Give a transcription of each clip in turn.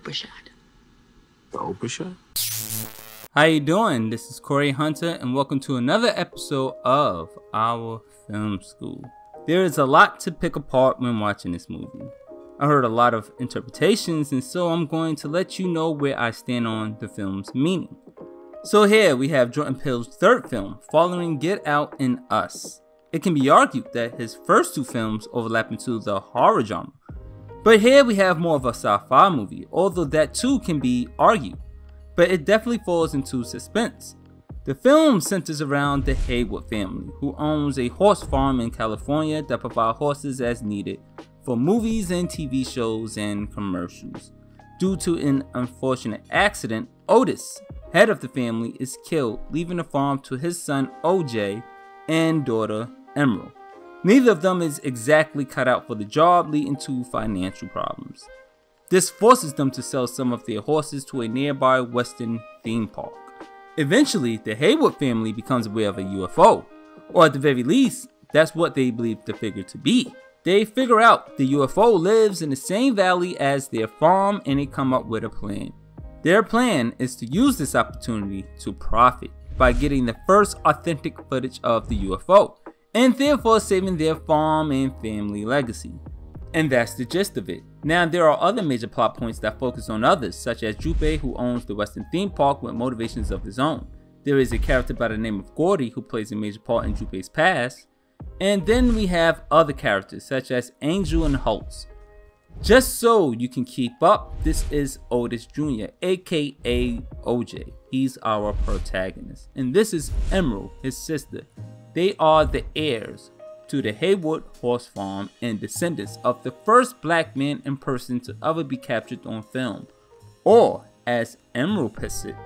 Oprah shot. The Oprah shot? How you doing? This is Cory Hunter and welcome to another episode of Our Film School. There is a lot to pick apart when watching this movie. I heard a lot of interpretations and so I'm going to let you know where I stand on the film's meaning. So here we have Jordan Peele's third film, following Get Out and Us. It can be argued that his first two films overlap into the horror genre. But here we have more of a sci-fi movie, although that too can be argued but it definitely falls into suspense. The film centers around the Haywood family, who owns a horse farm in California that provide horses as needed for movies and TV shows and commercials. Due to an unfortunate accident, Otis, head of the family, is killed, leaving the farm to his son OJ and daughter Emerald. Neither of them is exactly cut out for the job, leading to financial problems. This forces them to sell some of their horses to a nearby western theme park. Eventually, the Haywood family becomes aware of a UFO, or at the very least, that's what they believe the figure to be. They figure out the UFO lives in the same valley as their farm and they come up with a plan. Their plan is to use this opportunity to profit by getting the first authentic footage of the UFO, and therefore saving their farm and family legacy. And that's the gist of it. Now, there are other major plot points that focus on others, such as Jupe, who owns the Western theme park with motivations of his own. There is a character by the name of Gordy who plays a major part in Jupe's past. And then we have other characters, such as Angel and Holst. Just so you can keep up, this is Otis Jr., aka OJ. He's our protagonist. And this is Emerald, his sister. They are the heirs to the Haywood Horse Farm and descendants of the first black man in person to ever be captured on film, or as Emerald puts it.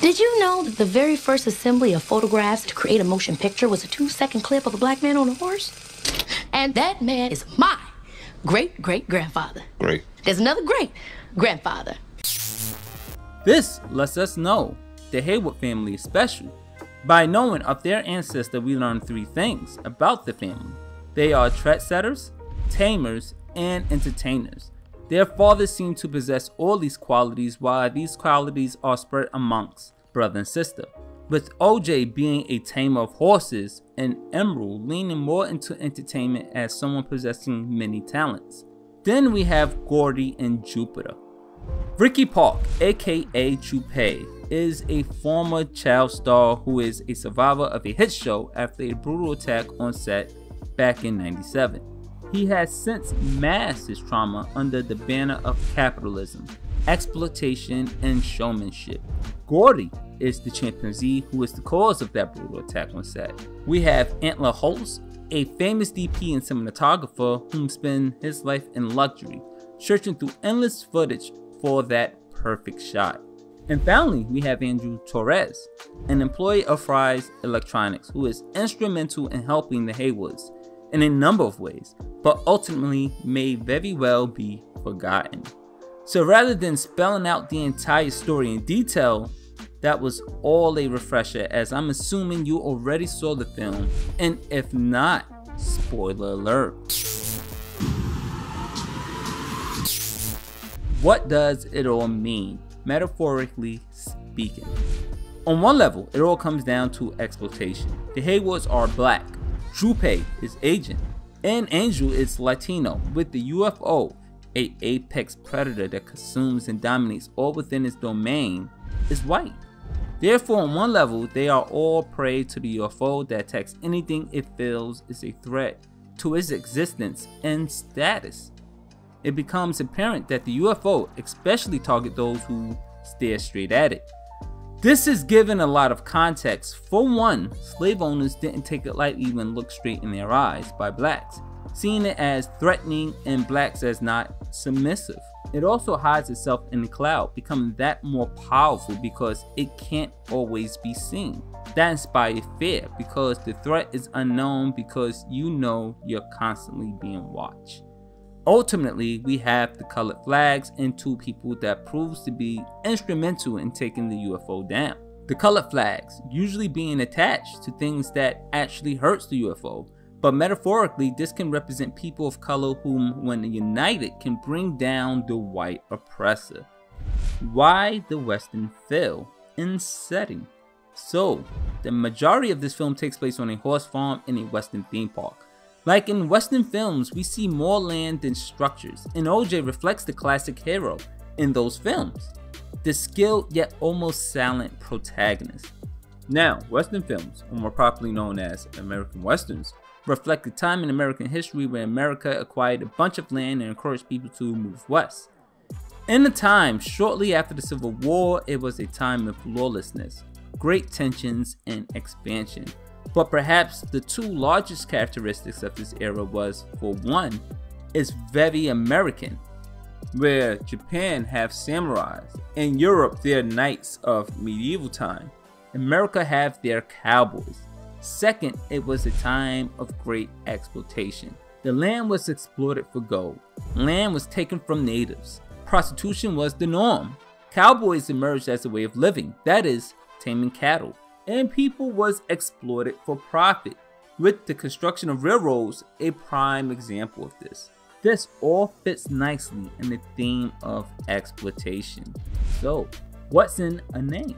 Did you know that the very first assembly of photographs to create a motion picture was a two second clip of a black man on a horse? And that man is my great great grandfather. Great. There's another great grandfather. This lets us know the Haywood family is special by knowing of their ancestor, we learn three things about the family. They are trendsetters, tamers, and entertainers. Their fathers seem to possess all these qualities while these qualities are spread amongst brother and sister. With OJ being a tamer of horses and Emerald leaning more into entertainment as someone possessing many talents. Then we have Gordy and Jupiter. Ricky Park, aka Junpei, is a former child star who is a survivor of a hit show after a brutal attack on set back in 97. He has since masked his trauma under the banner of capitalism, exploitation, and showmanship. Gordy is the chimpanzee who is the cause of that brutal attack on set. We have Antler Holst, a famous DP and cinematographer whom spent his life in luxury, searching through endless footage for that perfect shot. And finally, we have Angel Torres, an employee of Fry's Electronics, who is instrumental in helping the Haywoods in a number of ways, but ultimately may very well be forgotten. So rather than spelling out the entire story in detail, that was all a refresher as I'm assuming you already saw the film, and if not, spoiler alert. What does it all mean? metaphorically speaking. On one level, it all comes down to exploitation. The Haywoods are black, Junpei is Asian, and Angel is Latino, with the UFO, a apex predator that consumes and dominates all within its domain, is white. Therefore, on one level, they are all prey to the UFO that attacks anything it feels is a threat to its existence and status it becomes apparent that the UFO especially target those who stare straight at it. This is given a lot of context. For one, slave owners didn't take it lightly when looked straight in their eyes by blacks, seeing it as threatening and blacks as not submissive. It also hides itself in the cloud, becoming that more powerful because it can't always be seen. That inspires fear because the threat is unknown because you know you're constantly being watched. Ultimately, we have the colored flags and two people that proves to be instrumental in taking the UFO down. The colored flags usually being attached to things that actually hurts the UFO, but metaphorically, this can represent people of color whom, when united, can bring down the white oppressor. Why the Western feel in setting? So, the majority of this film takes place on a horse farm in a Western theme park. Like in Western films, we see more land than structures, and OJ reflects the classic hero in those films. The skilled yet almost silent protagonist. Now, Western films, or more properly known as American Westerns, reflect a time in American history where America acquired a bunch of land and encouraged people to move west. In the time shortly after the Civil War, it was a time of lawlessness, great tensions, and expansion. But perhaps the two largest characteristics of this era was, for one, it's very American, where Japan have samurais, and Europe their knights of medieval time. America have their cowboys. Second, it was a time of great exploitation. The land was exploited for gold. Land was taken from natives. Prostitution was the norm. Cowboys emerged as a way of living, that is, taming cattle and people was exploited for profit, with the construction of railroads a prime example of this. This all fits nicely in the theme of exploitation. So, what's in a name?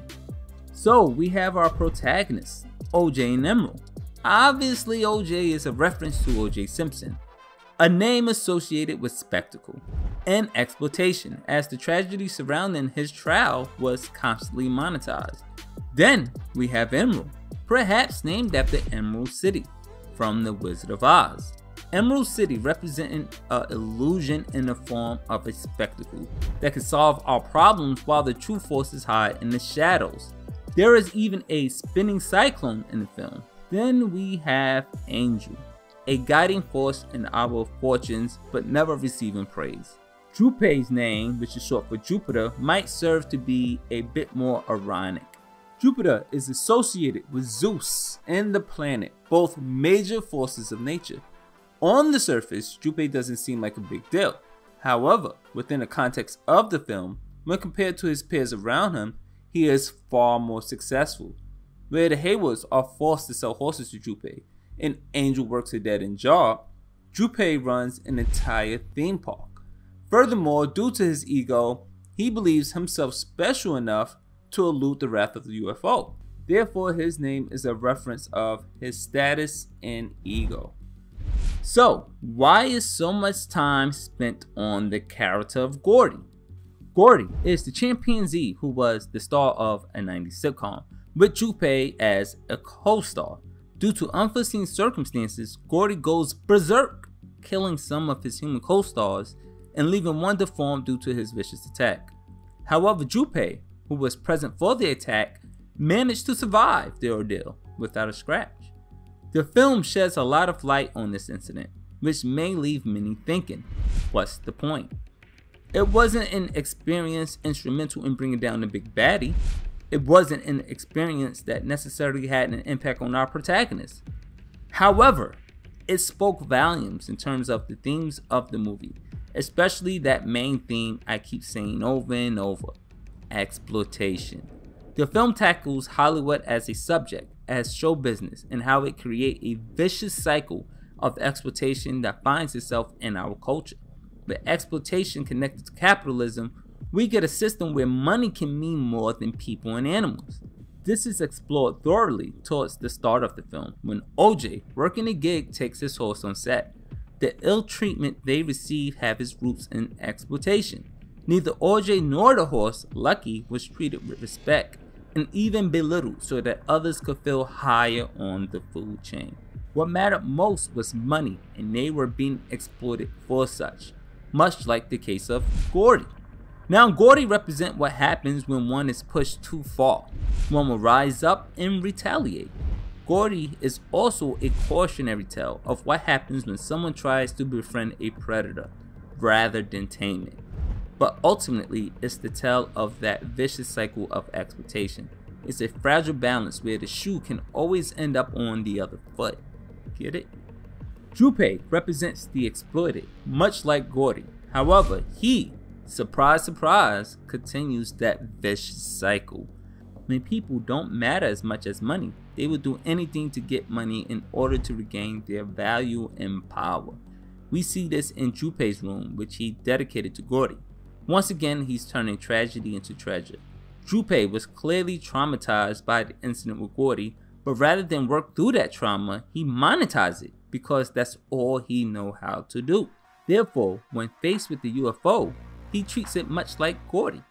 So, we have our protagonists, OJ and Emerald. Obviously, OJ is a reference to OJ Simpson, a name associated with spectacle and exploitation, as the tragedy surrounding his trial was constantly monetized. Then we have Emerald, perhaps named after Emerald City from The Wizard of Oz. Emerald City representing an illusion in the form of a spectacle that can solve our problems while the true forces hide in the shadows. There is even a spinning cyclone in the film. Then we have Angel, a guiding force in our fortunes but never receiving praise. Junpei's name, which is short for Jupiter, might serve to be a bit more ironic. Jupiter is associated with Zeus and the planet, both major forces of nature. On the surface, Junpei doesn't seem like a big deal. However, within the context of the film, when compared to his peers around him, he is far more successful. Where the Haywoods are forced to sell horses to Junpei, and Angel works a dead end job, Junpei runs an entire theme park. Furthermore, due to his ego, he believes himself special enough to elude the wrath of the UFO. Therefore, his name is a reference of his status and ego. So, why is so much time spent on the character of Gordy? Gordy is the chimpanzee who was the star of a 90s sitcom, with Junpei as a co-star. Due to unforeseen circumstances, Gordy goes berserk, killing some of his human co-stars and leaving one deformed due to his vicious attack. However, Junpei who was present for the attack, managed to survive the ordeal without a scratch. The film sheds a lot of light on this incident, which may leave many thinking, what's the point? It wasn't an experience instrumental in bringing down the big baddie. It wasn't an experience that necessarily had an impact on our protagonist. However, it spoke volumes in terms of the themes of the movie, especially that main theme I keep saying over and over exploitation. The film tackles Hollywood as a subject, as show business, and how it creates a vicious cycle of exploitation that finds itself in our culture. With exploitation connected to capitalism, we get a system where money can mean more than people and animals. This is explored thoroughly towards the start of the film when OJ, working a gig, takes his horse on set. The ill treatment they receive have its roots in exploitation. Neither OJ nor the horse, Lucky, was treated with respect and even belittled so that others could feel higher on the food chain. What mattered most was money, and they were being exploited for such, much like the case of Gordy. Now, Gordy represent what happens when one is pushed too far. One will rise up and retaliate. Gordy is also a cautionary tale of what happens when someone tries to befriend a predator rather than tame it but ultimately it's the tale of that vicious cycle of exploitation. It's a fragile balance where the shoe can always end up on the other foot. Get it? Junpei represents the exploited, much like Gordy. However, he, surprise surprise, continues that vicious cycle. when people don't matter as much as money, they will do anything to get money in order to regain their value and power. We see this in Junpei's room, which he dedicated to Gordy. Once again, he's turning tragedy into treasure. Junpei was clearly traumatized by the incident with Gordy, but rather than work through that trauma, he monetized it because that's all he know how to do. Therefore, when faced with the UFO, he treats it much like Gordy,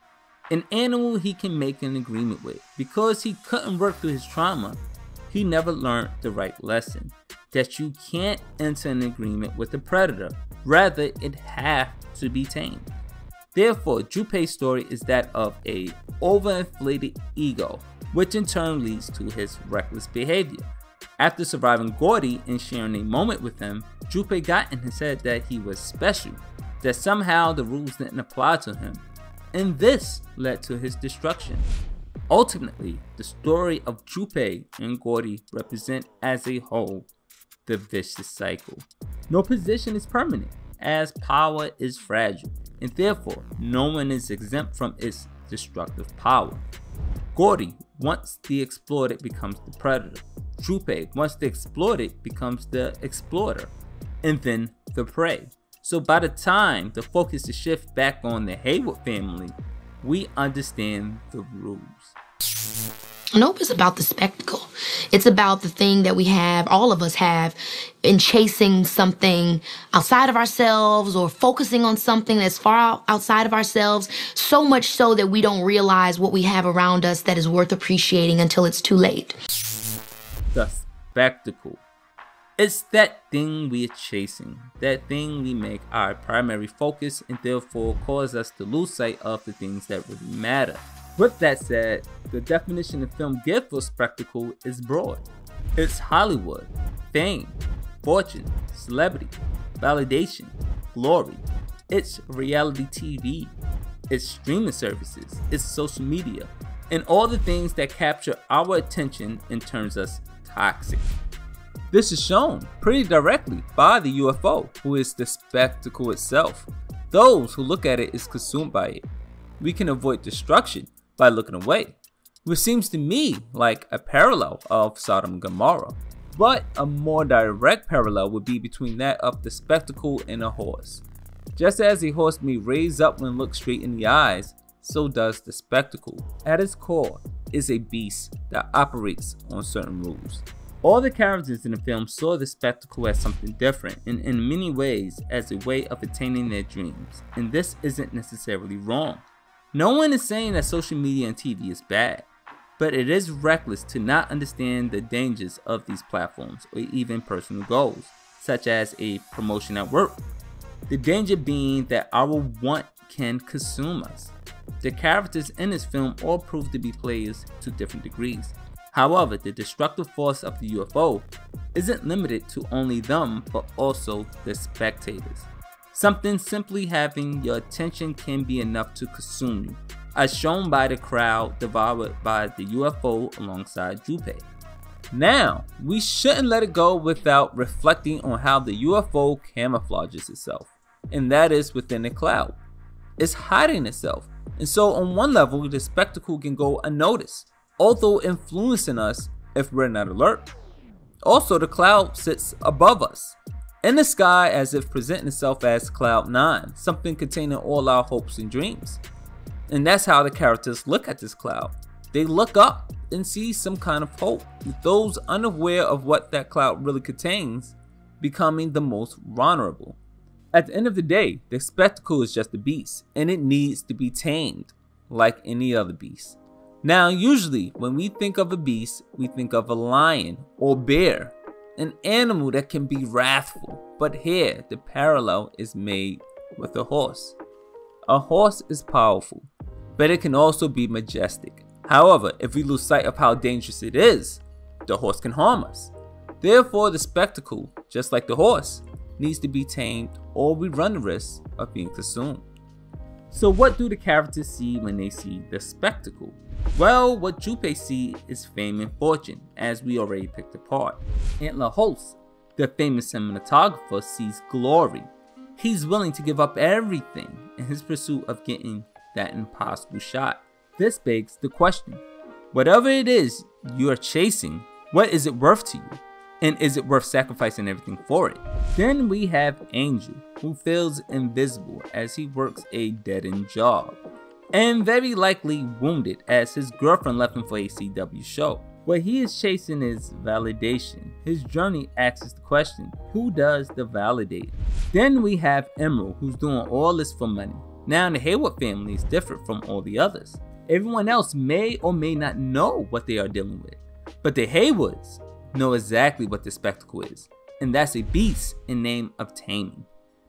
an animal he can make an agreement with. Because he couldn't work through his trauma, he never learned the right lesson that you can't enter an agreement with a predator, rather, it has to be tamed. Therefore, Junpei's story is that of a overinflated ego, which in turn leads to his reckless behavior. After surviving Gordy and sharing a moment with him, Jupe got in his head that he was special, that somehow the rules didn't apply to him, and this led to his destruction. Ultimately, the story of Jupe and Gordy represent as a whole the vicious cycle. No position is permanent, as power is fragile, and therefore no one is exempt from its destructive power. Gordy, once the exploited, becomes the predator. Junpei, once the exploited, becomes the exploiter, and then the prey. So by the time the focus is shift back on the Haywood family, we understand the rules. Nope is about the spectacle. It's about the thing that we have, all of us have, in chasing something outside of ourselves or focusing on something that's far outside of ourselves, so much so that we don't realize what we have around us that is worth appreciating until it's too late. The spectacle. It's that thing we're chasing, that thing we make our primary focus and therefore cause us to lose sight of the things that really matter. With that said, the definition the film gives for spectacle is broad. It's Hollywood, fame, fortune, celebrity, validation, glory. It's reality TV, it's streaming services, it's social media, and all the things that capture our attention and turns us toxic. This is shown pretty directly by the UFO, who is the spectacle itself. Those who look at it is consumed by it. We can avoid destruction by looking away, which seems to me like a parallel of Sodom and Gomorrah. But a more direct parallel would be between that of the spectacle and a horse. Just as a horse may raise up when looked straight in the eyes, so does the spectacle. At its core is a beast that operates on certain rules. All the characters in the film saw the spectacle as something different and in many ways as a way of attaining their dreams, and this isn't necessarily wrong. No one is saying that social media and TV is bad, but it is reckless to not understand the dangers of these platforms or even personal goals, such as a promotion at work. The danger being that our want can consume us. The characters in this film all prove to be players to different degrees. However, the destructive force of the UFO isn't limited to only them, but also the spectators. Something simply having your attention can be enough to consume you, as shown by the crowd devoured by the UFO alongside Jupe. Now, we shouldn't let it go without reflecting on how the UFO camouflages itself, and that is within the cloud. It's hiding itself, and so on one level, the spectacle can go unnoticed, although influencing us if we're not alert. Also, the cloud sits above us, in the sky as if presenting itself as Cloud 9, something containing all our hopes and dreams. And that's how the characters look at this cloud. They look up and see some kind of hope, those unaware of what that cloud really contains becoming the most vulnerable. At the end of the day, the spectacle is just a beast, and it needs to be tamed like any other beast. Now, usually, when we think of a beast, we think of a lion or bear an animal that can be wrathful. But here, the parallel is made with a horse. A horse is powerful, but it can also be majestic. However, if we lose sight of how dangerous it is, the horse can harm us. Therefore, the spectacle, just like the horse, needs to be tamed or we run the risk of being consumed. So what do the characters see when they see the spectacle? Well, what Junpei see is fame and fortune, as we already picked apart. Antler Holst, the famous cinematographer, sees glory. He's willing to give up everything in his pursuit of getting that impossible shot. This begs the question, Whatever it is you are chasing, what is it worth to you? And is it worth sacrificing everything for it? Then we have Angel, who feels invisible as he works a dead end job, and very likely wounded as his girlfriend left him for a CW show. What he is chasing is validation. His journey asks the question, who does the validating? Then we have Emerald, who's doing all this for money. Now the Haywood family is different from all the others. Everyone else may or may not know what they are dealing with, but the Haywoods know exactly what the spectacle is, and that's a beast in name of taming.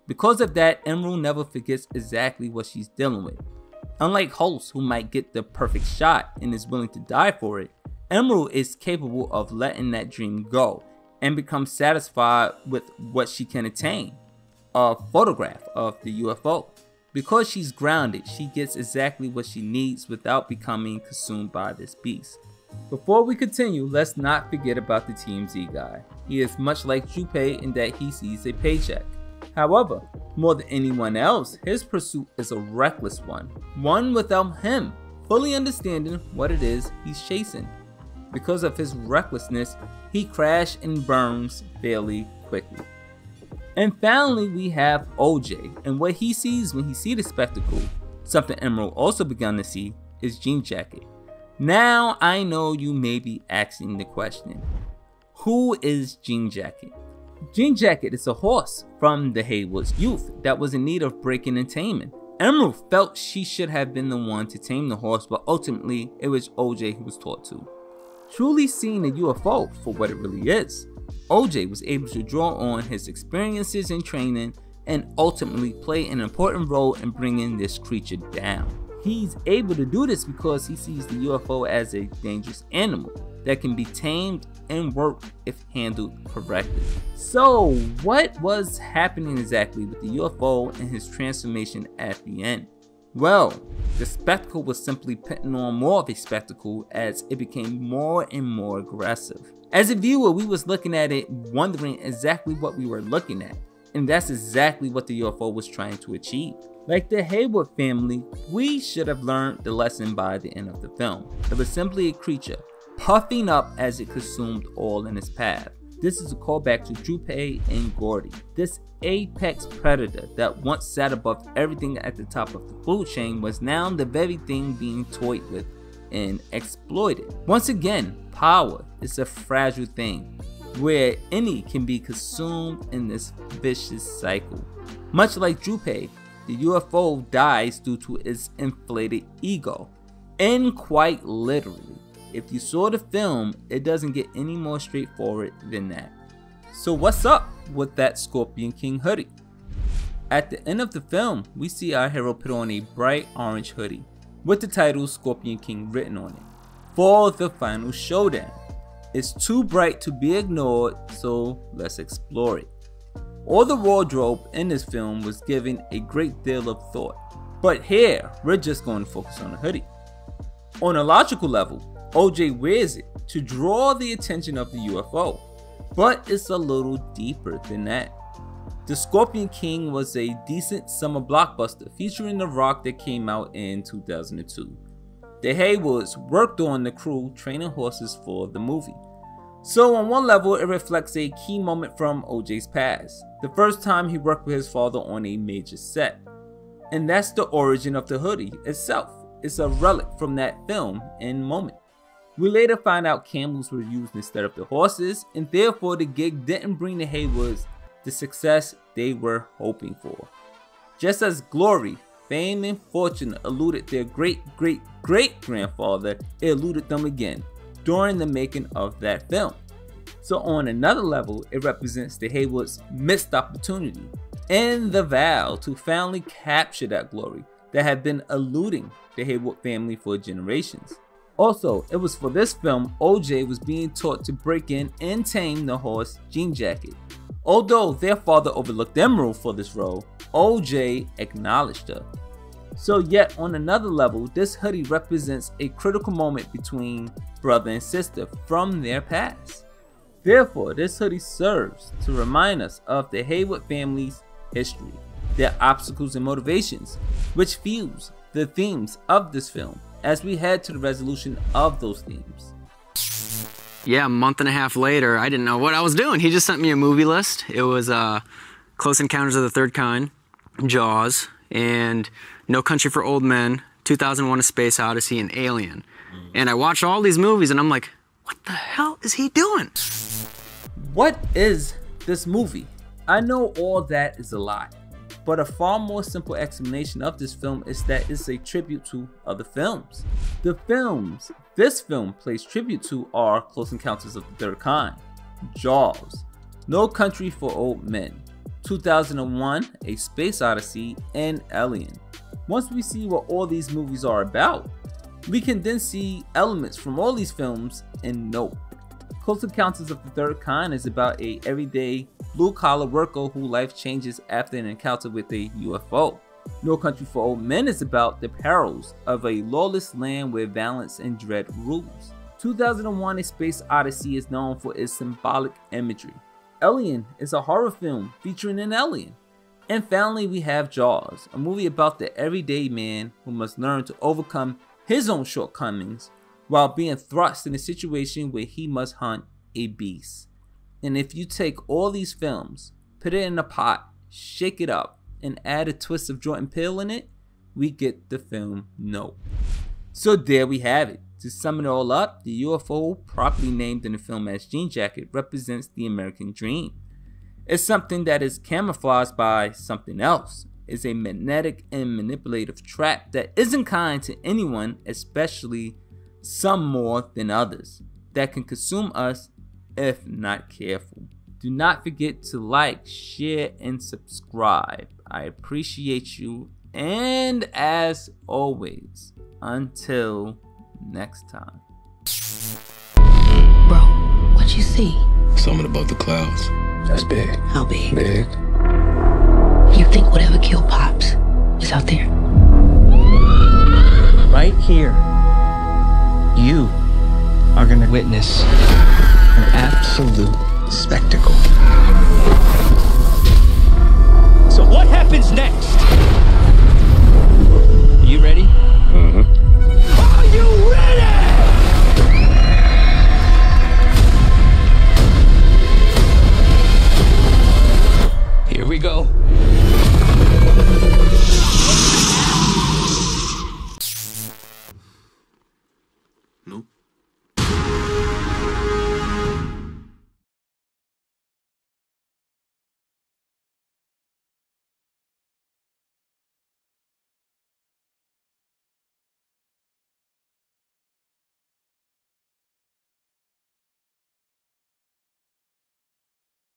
Because of that, Emerald never forgets exactly what she's dealing with. Unlike Holst, who might get the perfect shot and is willing to die for it, Emerald is capable of letting that dream go and become satisfied with what she can attain a photograph of the UFO. Because she's grounded, she gets exactly what she needs without becoming consumed by this beast. Before we continue, let's not forget about the TMZ guy. He is much like Junpei in that he sees a paycheck. However, more than anyone else, his pursuit is a reckless one, one without him fully understanding what it is he's chasing. Because of his recklessness, he crashes and burns fairly quickly. And finally, we have OJ, and what he sees when he sees the spectacle, something Emerald also began to see, is Jean Jacket. Now I know you may be asking the question, who is Jean Jacket? Jean Jacket is a horse from the Haywoods youth that was in need of breaking and taming. Emerald felt she should have been the one to tame the horse, but ultimately it was OJ who was taught to. Truly seeing a UFO for what it really is, OJ was able to draw on his experiences and training and ultimately play an important role in bringing this creature down he's able to do this because he sees the UFO as a dangerous animal that can be tamed and worked if handled correctly. So, what was happening exactly with the UFO and his transformation at the end? Well, the spectacle was simply putting on more of a spectacle as it became more and more aggressive. As a viewer, we was looking at it wondering exactly what we were looking at, and that's exactly what the UFO was trying to achieve. Like the Haywood family, we should have learned the lesson by the end of the film. It was simply a creature, puffing up as it consumed all in its path. This is a callback to Junpei and Gordy. This apex predator that once sat above everything at the top of the food chain was now the very thing being toyed with and exploited. Once again, power is a fragile thing where any can be consumed in this vicious cycle. Much like Junpei, the UFO dies due to its inflated ego. And quite literally, if you saw the film, it doesn't get any more straightforward than that. So what's up with that Scorpion King hoodie? At the end of the film, we see our hero put on a bright orange hoodie with the title Scorpion King written on it for the final showdown. It's too bright to be ignored, so let's explore it. All the wardrobe in this film was given a great deal of thought, but here we're just going to focus on the hoodie. On a logical level, OJ wears it to draw the attention of the UFO, but it's a little deeper than that. The Scorpion King was a decent summer blockbuster featuring The Rock that came out in 2002. The Haywoods worked on the crew training horses for the movie. So on one level, it reflects a key moment from OJ's past, the first time he worked with his father on a major set. And that's the origin of the hoodie itself. It's a relic from that film and moment. We later find out camels were used instead of the horses, and therefore the gig didn't bring the Haywoods the success they were hoping for. Just as glory, fame, and fortune eluded their great great great grandfather, it eluded them again during the making of that film. So on another level, it represents the Haywoods' missed opportunity and the vow to finally capture that glory that had been eluding the Haywood family for generations. Also, it was for this film OJ was being taught to break in and tame the horse Jean Jacket. Although their father overlooked Emerald for this role, OJ acknowledged her. So yet on another level, this hoodie represents a critical moment between brother and sister from their past. Therefore, this hoodie serves to remind us of the Haywood family's history, their obstacles and motivations, which fuels the themes of this film. as we head to the resolution of those themes. Yeah, a month and a half later, I didn't know what I was doing. He just sent me a movie list. It was uh, Close Encounters of the Third Kind, Jaws, and No Country for Old Men, 2001 A Space Odyssey, and Alien. And I watched all these movies and I'm like, what the hell is he doing? What is this movie? I know all that is a lie, but a far more simple explanation of this film is that it's a tribute to other films. The films this film plays tribute to are Close Encounters of the Third Kind, Jaws, No Country for Old Men, 2001 A Space Odyssey, and Alien. Once we see what all these movies are about, we can then see elements from all these films and note. Close Encounters of the Third Kind is about a everyday blue collar worker who life changes after an encounter with a UFO. No Country for Old Men is about the perils of a lawless land where violence and dread rules. 2001 A Space Odyssey is known for its symbolic imagery. Alien is a horror film featuring an alien. And finally, we have Jaws, a movie about the everyday man who must learn to overcome his own shortcomings while being thrust in a situation where he must hunt a beast. And if you take all these films, put it in a pot, shake it up, and add a twist of Jordan Peele in it, we get the film Nope. So there we have it. To sum it all up, the UFO, properly named in the film as Jean Jacket, represents the American dream. It's something that is camouflaged by something else. It's a magnetic and manipulative trap that isn't kind to anyone, especially some more than others, that can consume us if not careful. Do not forget to like, share, and subscribe. I appreciate you. And as always, until next time. Bro, what you see? Something above the clouds. That's big. How big? Big. You think whatever killed Pops is out there? Right here, you are going to witness an absolute spectacle.